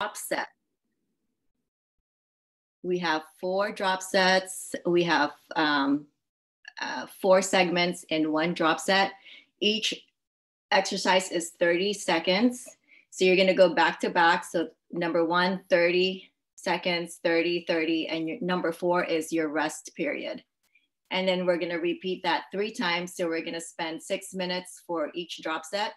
drop set. We have four drop sets. We have um, uh, four segments in one drop set. Each exercise is 30 seconds. So you're gonna go back to back. So number one, 30 seconds, 30, 30, and your, number four is your rest period. And then we're gonna repeat that three times. So we're gonna spend six minutes for each drop set.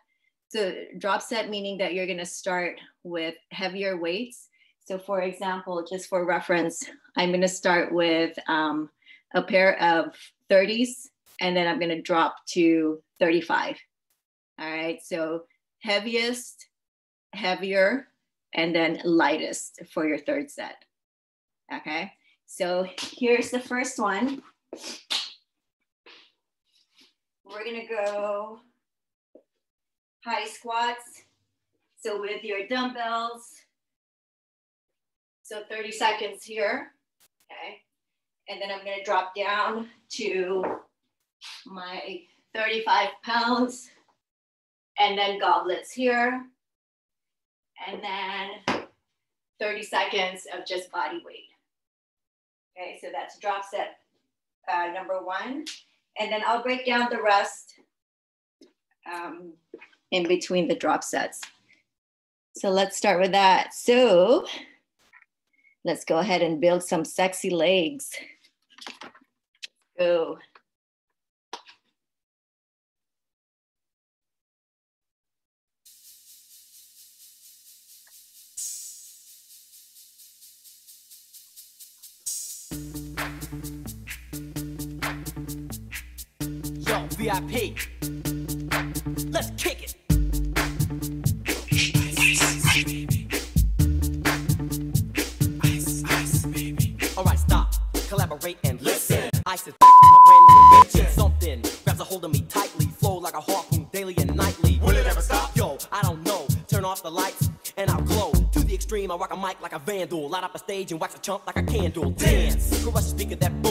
So drop set meaning that you're gonna start with heavier weights. So for example, just for reference, I'm gonna start with um, a pair of 30s and then I'm gonna drop to 35. All right, so heaviest, heavier, and then lightest for your third set. Okay, so here's the first one. We're gonna go high squats. So with your dumbbells, so 30 seconds here, okay? And then I'm gonna drop down to my 35 pounds and then goblets here. And then 30 seconds of just body weight. Okay, so that's drop set uh, number one. And then I'll break down the rest um, in between the drop sets. So let's start with that. So let's go ahead and build some sexy legs. Go. Yo, VIP. Let's kick it. Rock a mic like a vandal. Light up a stage and wax a chump like a candle. Dance, crush a speaker that booms.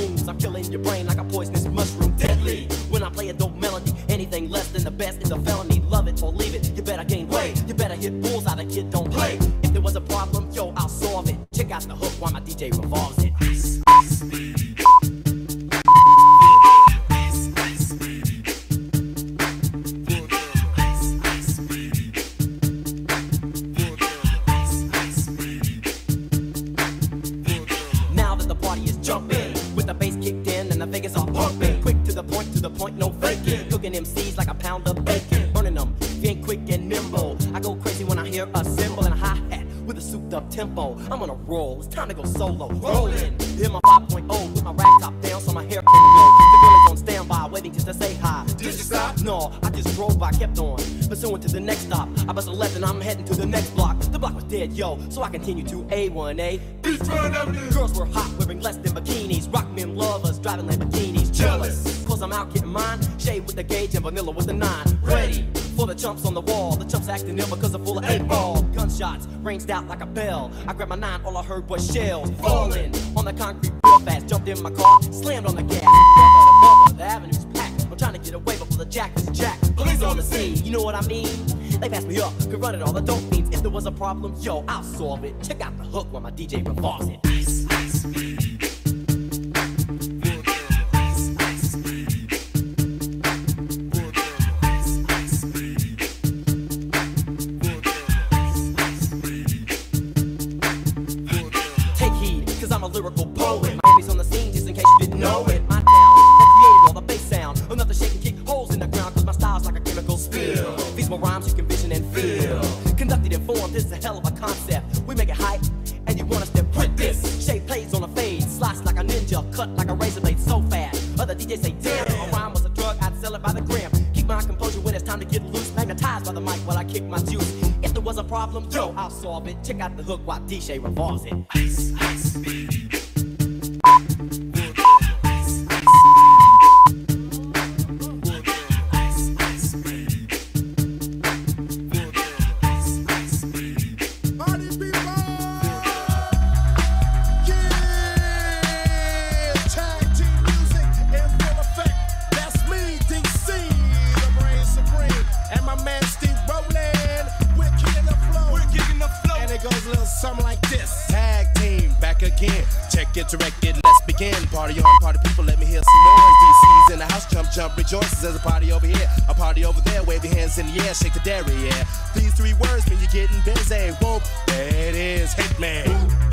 Solo. Rolling, hit my 5.0, put my rack top down so my hair can blow. The girl is on standby, waiting just to say hi. Did you stop? No, I just drove by, kept on. Pursuing to the next stop. I bust a left and I'm heading to the next block. The block was dead, yo, so I continue to A1A. Girls were hot, wearing less than bikinis. Rock men lovers, driving Lamborghinis. Jealous, cause I'm out getting mine. Shade with the gauge and vanilla with the nine. Ready for the chumps on the wall. The chumps acting ill because they're full of eight ball. Gunshots ranged out like a bell. I grabbed my nine, all I heard was shells falling on the concrete real fast. Jumped in my car, slammed on the gas. Bumper, the avenue's packed. I'm trying to get away before the jack is jacked. Police on the scene, you know what I mean? They passed me up, could run it all the dope fiends. If there was a problem, yo, I'll solve it. Check out the hook while my DJ revolves it. Take lyrical poet. Miami's on the scene, just in case you didn't know it. My town created all the bass sound. To shake and kick holes in the ground, cause my style's like a chemical spill. These my rhymes you can vision and feel. Conducted in form, this is a hell of a concept. We make it hype, and you want us to print this. Shape plays on a fade, slice like a ninja, cut like a razor blade so fast. Other DJs say, damn, if a rhyme was a drug, I'd sell it by the gram. Keep my composure when it's time to get loose. Magnetized by the mic while I kick my juice. If there was a problem, yo, I'll solve it. Check out the hook while DJ revolves it. Party let's begin. Party on, party people, let me hear some noise. DC's in the house, jump, jump, rejoices. There's a party over here, a party over there. Wave your hands in the air, shake the dairy, yeah. These three words mean you're getting busy. Whoop, it is, hit me.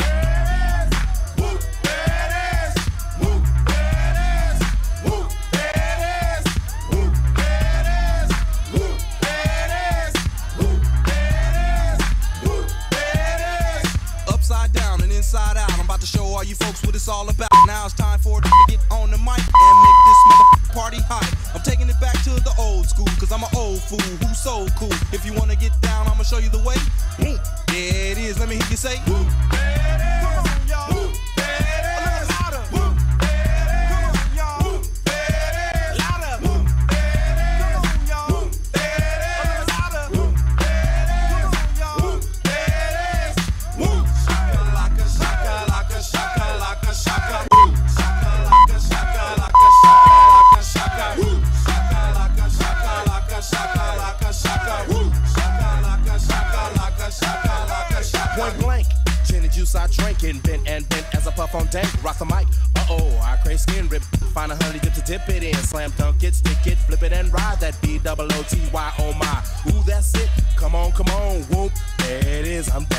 Slam dunk it, stick it, flip it and ride that B double O T Y oh my. Ooh, that's it. Come on, come on, whoop. There it is, I'm done.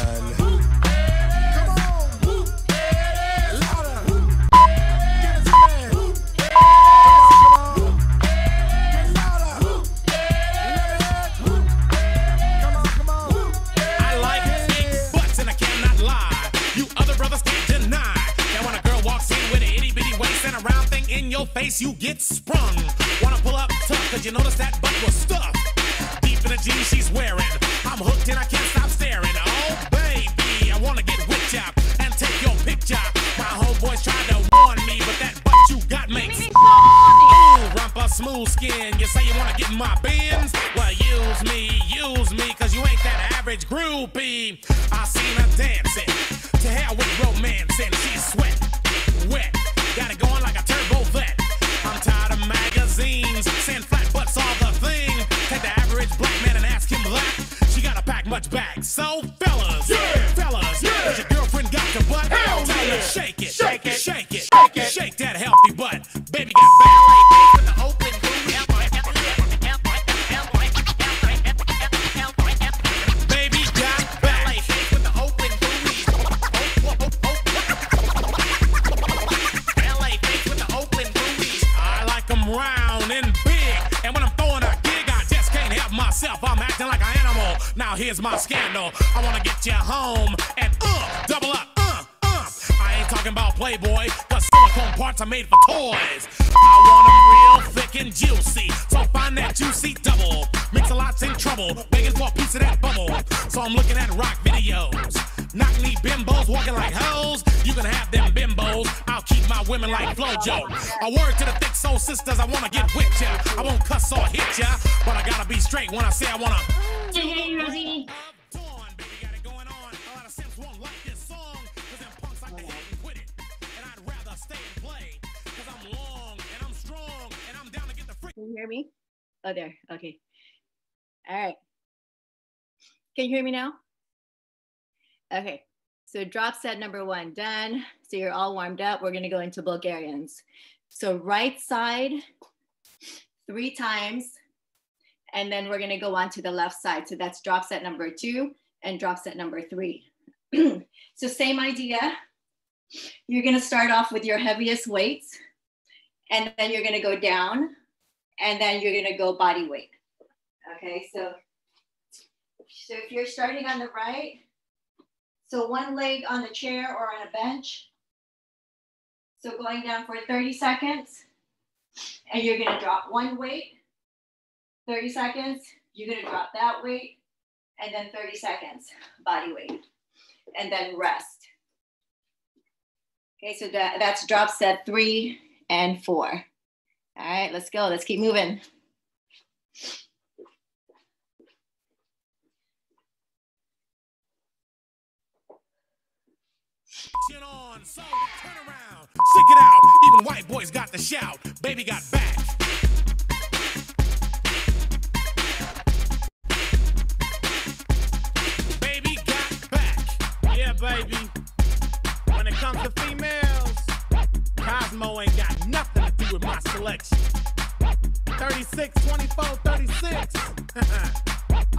Smooth skin. You say you wanna get in my Benz? Well, use me, use me, cause you ain't that average groupie. I seen her dancing. To hell with romance, and She's sweat, wet. Got it going like a turbo vet. I'm tired of magazines saying flat butts all the thing. Take the average black man and ask him that. She gotta pack much back. So, I wanna you home and uh, double up, uh, uh. I ain't talking about Playboy, cause silicone parts are made for toys. I want 'em real thick and juicy. So find that juicy double. Mix a lot's in trouble, begging for a piece of that bubble. So I'm looking at rock videos. Knock knee bimbos walking like hoes. You can have them bimbos. I'll keep my women like Flojo. A word to the thick soul sisters, I wanna get with ya. I won't cuss or hit ya, but I gotta be straight when I say I wanna. Hear me? Oh, there. Okay. All right. Can you hear me now? Okay. So drop set number one done. So you're all warmed up. We're going to go into Bulgarians. So right side three times. And then we're going to go on to the left side. So that's drop set number two and drop set number three. so same idea. You're going to start off with your heaviest weights. And then you're going to go down and then you're gonna go body weight. Okay, so, so if you're starting on the right, so one leg on the chair or on a bench. So going down for 30 seconds, and you're gonna drop one weight, 30 seconds, you're gonna drop that weight, and then 30 seconds, body weight, and then rest. Okay, so that, that's drop set three and four. All right, let's go. Let's keep moving. On, so turn around, it out. Even white boys got the shout. Baby got back. Baby got back. Yeah, baby. When it comes to females, Cosmo ain't got with my selection. 36, 24, 36.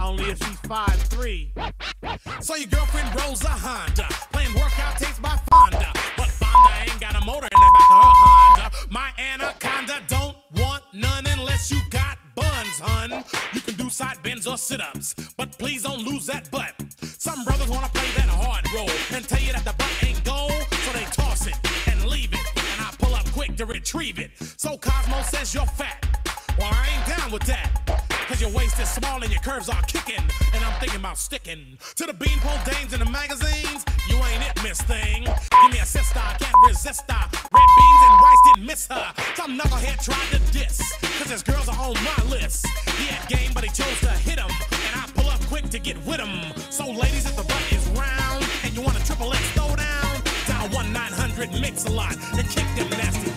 Only if she's 5'3. So your girlfriend rolls a Honda, playing workout tapes by Fonda. But Fonda ain't got a motor in the back of her Honda. My anaconda don't want none unless you got buns, hun. You can do side bends or sit-ups, but please don't lose that butt. Some brothers wanna play that hard role and tell you that the butt ain't gold, so they toss it and leave it, to retrieve it. So Cosmo says you're fat. Well, I ain't down with that. Cause your waist is small and your curves are kicking. And I'm thinking about sticking to the beanpole dames in the magazines. You ain't it, miss thing. Give me a sister, I can't resist her. Red beans and rice didn't miss her. Some knucklehead tried to diss. Cause his girls are on my list. He had game, but he chose to hit him. And I pull up quick to get with him. So, ladies, if the butt is round and you want a triple X throw down, dial 1 900 mix a lot and kick them nasty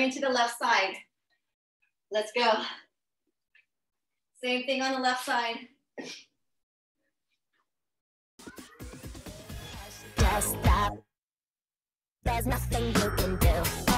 into the left side. Let's go. Same thing on the left side. There's nothing you can do.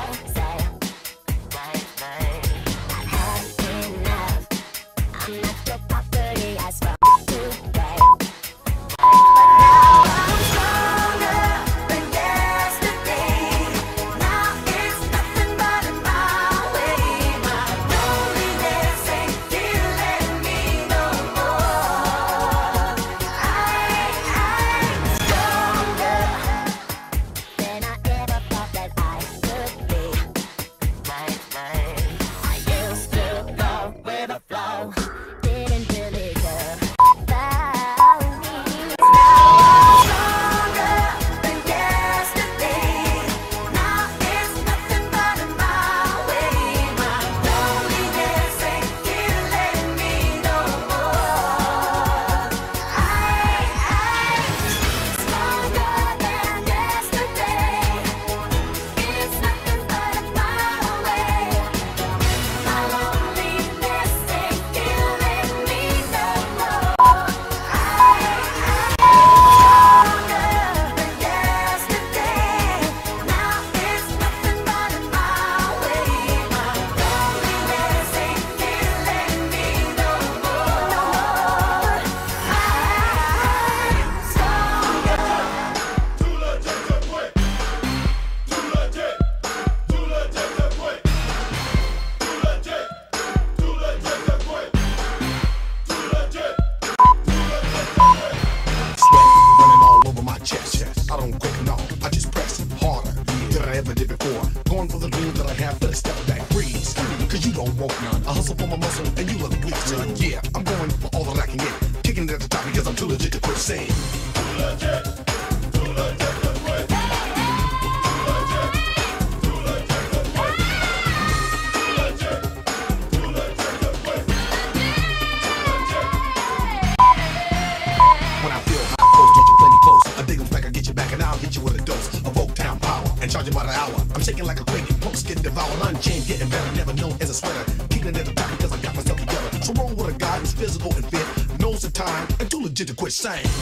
same.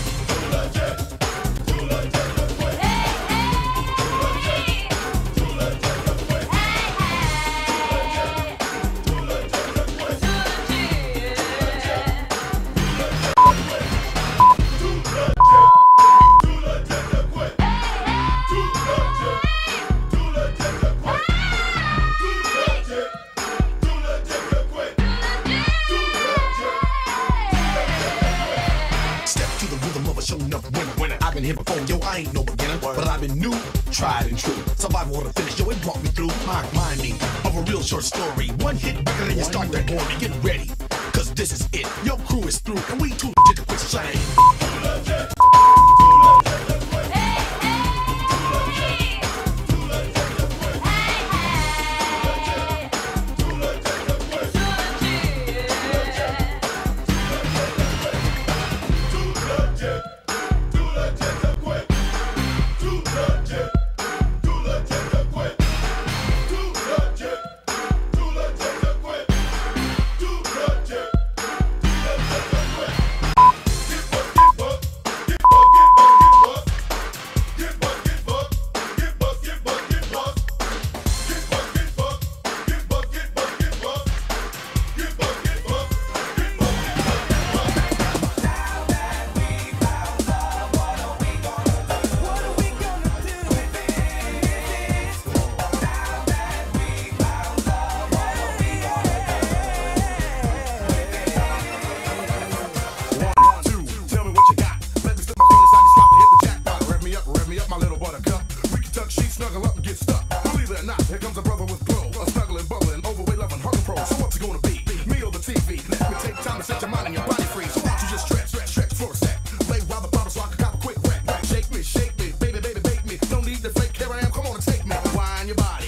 On your body.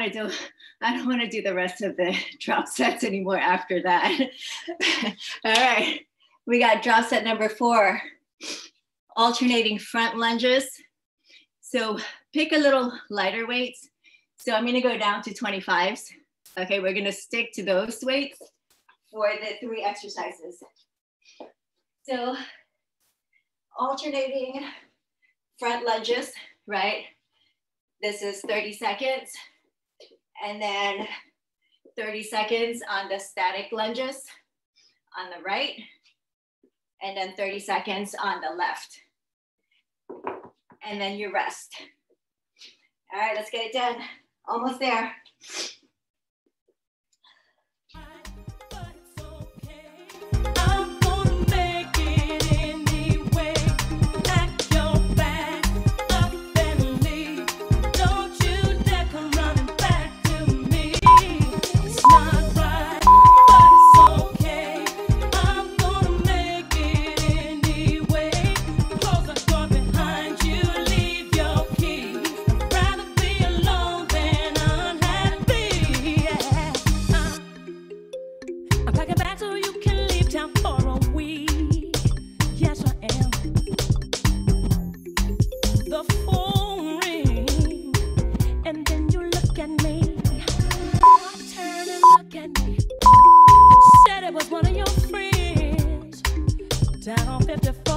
Want to do I don't want to do the rest of the drop sets anymore after that. All right. We got drop set number four. Alternating front lunges. So pick a little lighter weights. So I'm gonna go down to 25s. Okay, we're gonna stick to those weights for the three exercises. So alternating front lunges, right? This is 30 seconds. And then 30 seconds on the static lunges on the right. And then 30 seconds on the left. And then you rest. All right, let's get it done. Almost there. down 54.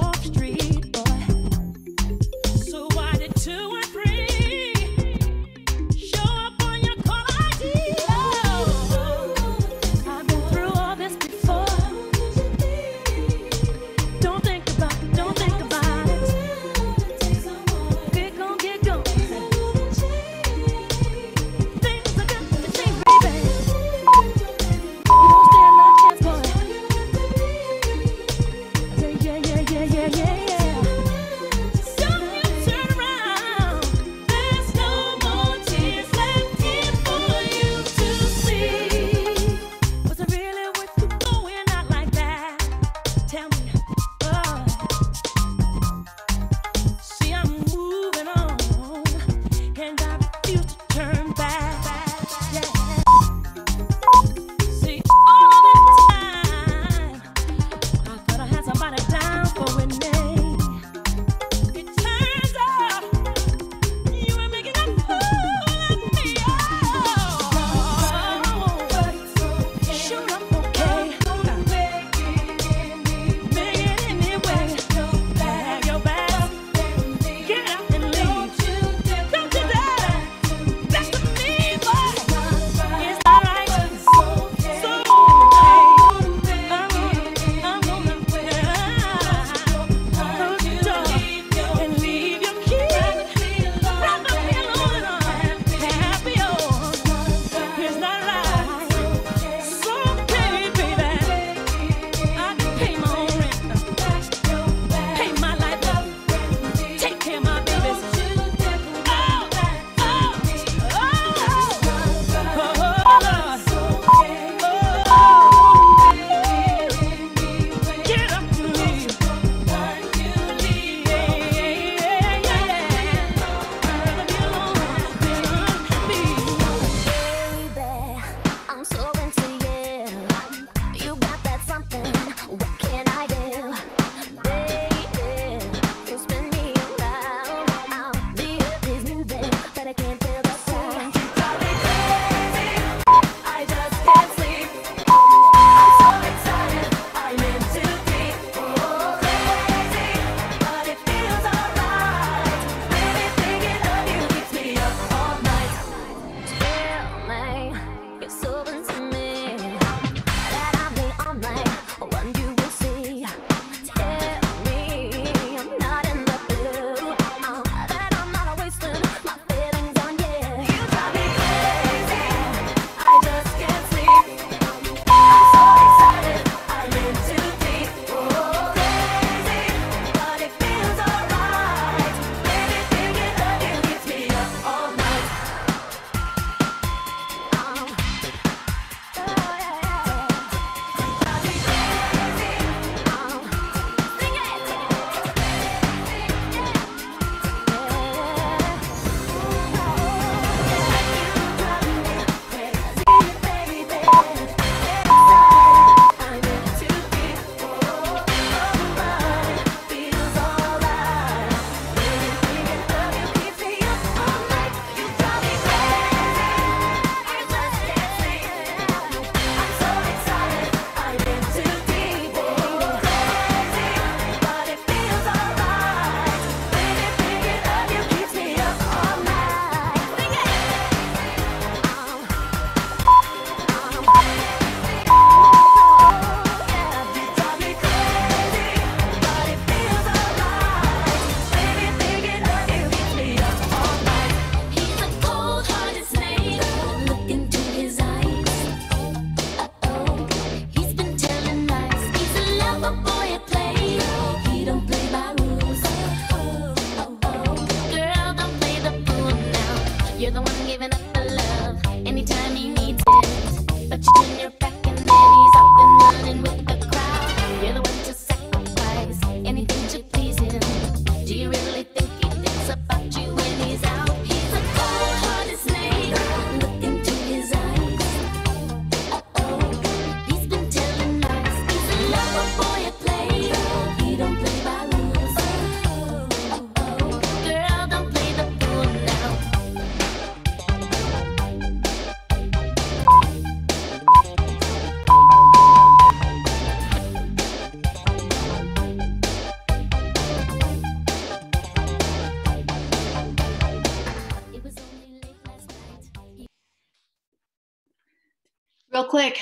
Real quick,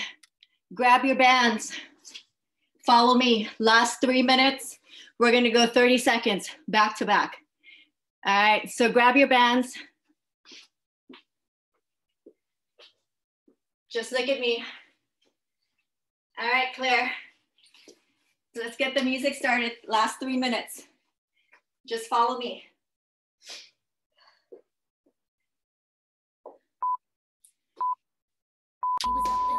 grab your bands. Follow me. Last three minutes. We're going to go 30 seconds back to back. All right, so grab your bands. Just look at me. All right, Claire. Let's get the music started. Last three minutes. Just follow me. She was up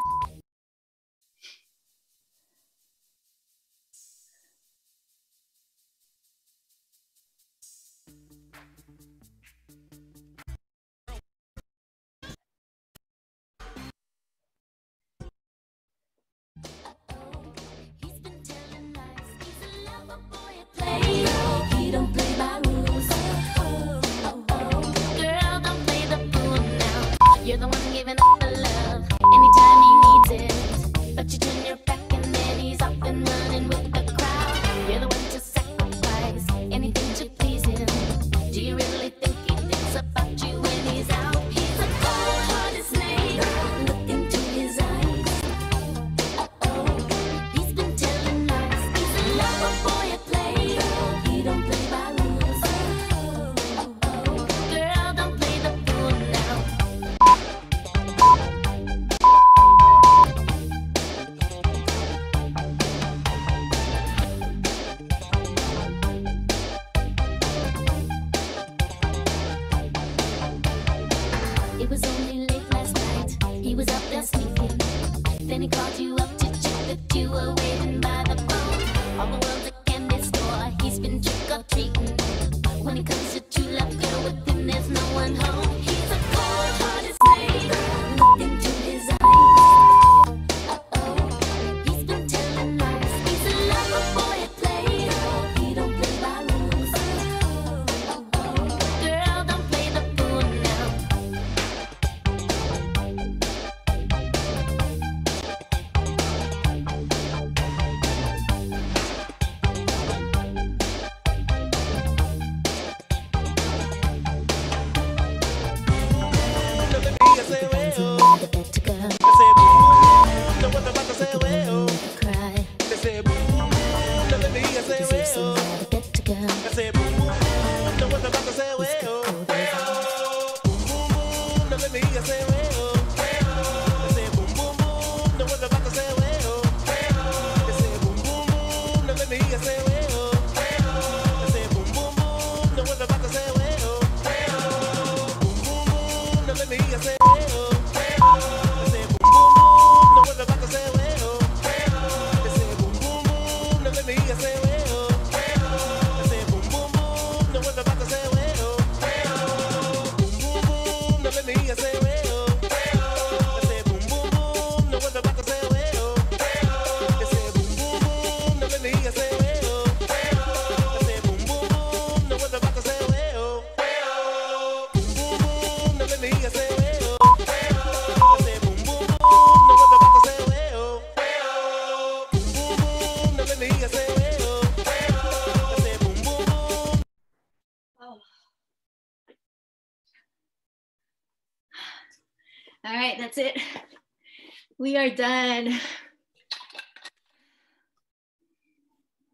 We are done.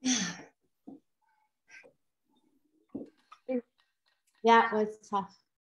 That was tough.